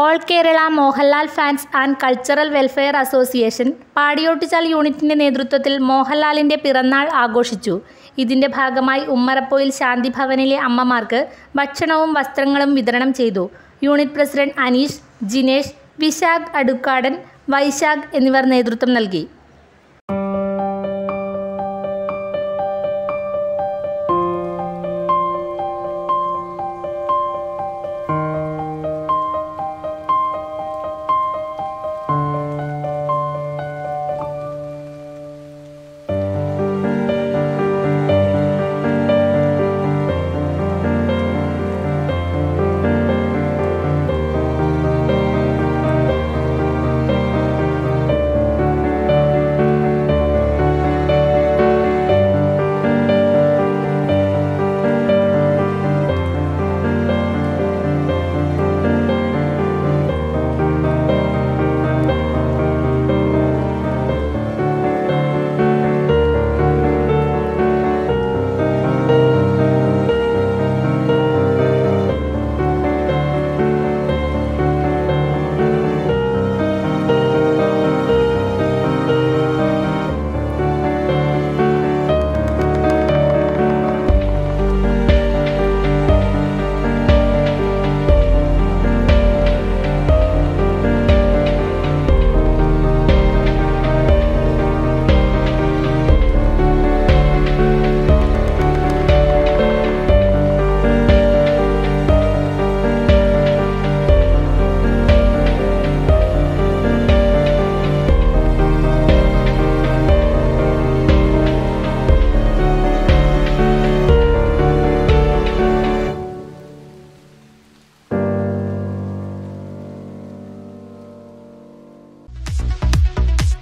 All Kerala Mohanlal fans and cultural welfare association Padiyottuchal യൂണിറ്റിന്റെ നേതൃത്വത്തിൽ മോഹൻലാലിന്റെ പിറന്നാൾ ആഘോഷിച്ചു. ഇതിന്റെ ഭാഗമായി ഉമ്മറപ്പോയിൽ ശാന്തിഭവനിലെ അമ്മമാർക്ക് ഭക്ഷണവും വസ്ത്രങ്ങളും വിതരണം ചെയ്തു. യൂണിറ്റ് പ്രസിഡന്റ് അനീഷ് ജിനേഷ് വിശാഖ് അടുക്കാടൻ വൈശാഖ് എന്നിവർ നേതൃത്വം നൽകി.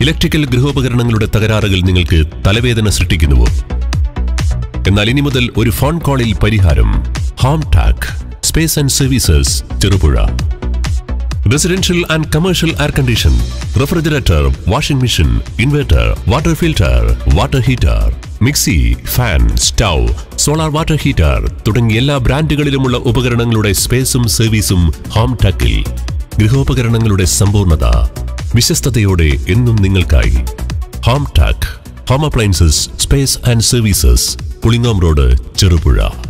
ഇലക്ട്രിക്കൽ ഗൃഹോപകരണങ്ങളുടെ തകരാറുകൾ നിങ്ങൾക്ക് തലവേദന സൃഷ്ടിക്കുന്നുവോ? എന്നാൽ ഇനി മുതൽ ഒരു ഫോൺ കോളിൽ പരിഹാരം home tac space and services Cherupuzha. Residential and commercial air condition refrigerator washing machine inverter water filter water heater mixie fan stove solar water heater തുടങ്ങിയ എല്ലാ ബ്രാൻഡുകളിലുമുള്ള ഉപകരണങ്ങളുടെ സ്പേസും സർവീസും ഹോം ടാക്കിൽ. ഗൃഹോപകരണങ്ങളുടെ സമ്പൂർണത വിശ്വസ്തയോടെ എന്നും നിങ്ങൾക്കായി. Home tac home appliances space and services Pulingome road Cherupuzha.